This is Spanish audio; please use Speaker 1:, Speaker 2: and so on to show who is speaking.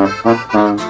Speaker 1: Ha ha